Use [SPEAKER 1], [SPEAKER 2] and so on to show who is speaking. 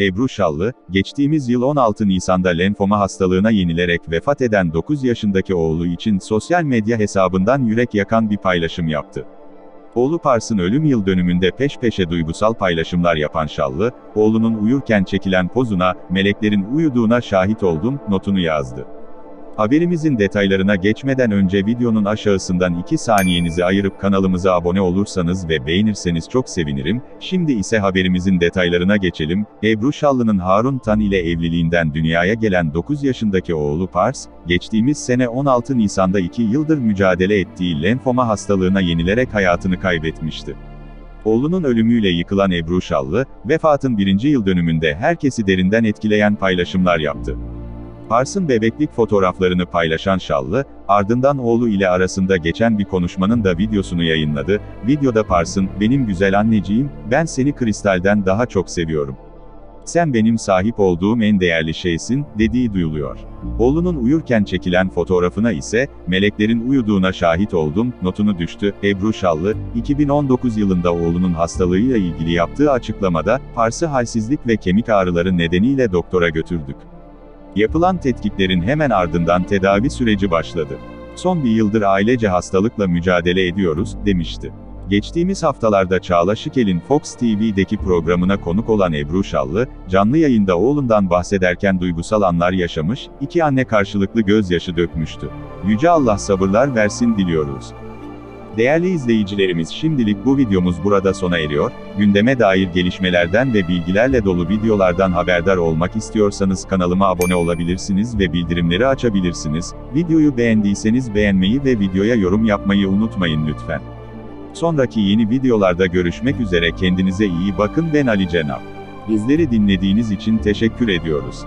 [SPEAKER 1] Ebru Şallı, geçtiğimiz yıl 16 Nisan'da lenfoma hastalığına yenilerek vefat eden 9 yaşındaki oğlu için sosyal medya hesabından yürek yakan bir paylaşım yaptı. Oğlu Pars'ın ölüm yıl dönümünde peş peşe duygusal paylaşımlar yapan Şallı, oğlunun uyurken çekilen pozuna, meleklerin uyuduğuna şahit oldum, notunu yazdı. Haberimizin detaylarına geçmeden önce videonun aşağısından 2 saniyenizi ayırıp kanalımıza abone olursanız ve beğenirseniz çok sevinirim. Şimdi ise haberimizin detaylarına geçelim. Ebru Şallı'nın Harun Tan ile evliliğinden dünyaya gelen 9 yaşındaki oğlu Pars, geçtiğimiz sene 16 Nisan'da 2 yıldır mücadele ettiği lenfoma hastalığına yenilerek hayatını kaybetmişti. Oğlunun ölümüyle yıkılan Ebru Şallı, vefatın birinci yıl dönümünde herkesi derinden etkileyen paylaşımlar yaptı. Pars'ın bebeklik fotoğraflarını paylaşan Şallı, ardından oğlu ile arasında geçen bir konuşmanın da videosunu yayınladı. Videoda Pars'ın, benim güzel anneciğim, ben seni kristalden daha çok seviyorum. Sen benim sahip olduğum en değerli şeysin, dediği duyuluyor. Oğlunun uyurken çekilen fotoğrafına ise, meleklerin uyuduğuna şahit oldum, notunu düştü. Ebru Şallı, 2019 yılında oğlunun hastalığıyla ilgili yaptığı açıklamada, Pars'ı halsizlik ve kemik ağrıları nedeniyle doktora götürdük. Yapılan tetkiklerin hemen ardından tedavi süreci başladı. Son bir yıldır ailece hastalıkla mücadele ediyoruz, demişti. Geçtiğimiz haftalarda Çağla Şikel'in Fox TV'deki programına konuk olan Ebru Şallı, canlı yayında oğlundan bahsederken duygusal anlar yaşamış, iki anne karşılıklı gözyaşı dökmüştü. Yüce Allah sabırlar versin diliyoruz. Değerli izleyicilerimiz şimdilik bu videomuz burada sona eriyor, gündeme dair gelişmelerden ve bilgilerle dolu videolardan haberdar olmak istiyorsanız kanalıma abone olabilirsiniz ve bildirimleri açabilirsiniz, videoyu beğendiyseniz beğenmeyi ve videoya yorum yapmayı unutmayın lütfen. Sonraki yeni videolarda görüşmek üzere kendinize iyi bakın ben Ali Cenap. Bizleri dinlediğiniz için teşekkür ediyoruz.